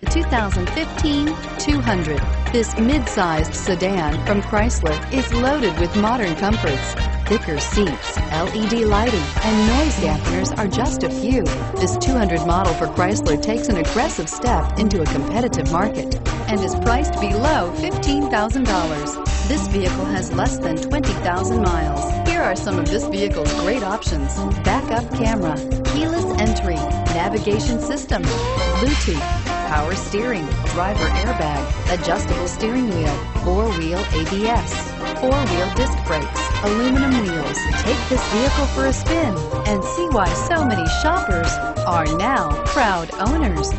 The 2015 200. This mid-sized sedan from Chrysler is loaded with modern comforts. Thicker seats, LED lighting, and noise dampeners are just a few. This 200 model for Chrysler takes an aggressive step into a competitive market and is priced below $15,000. This vehicle has less than 20,000 miles. Here are some of this vehicle's great options. Backup camera, keyless entry, navigation system, Bluetooth, power steering, driver airbag, adjustable steering wheel, four-wheel ABS, four-wheel disc brakes, aluminum wheels. Take this vehicle for a spin and see why so many shoppers are now proud owners.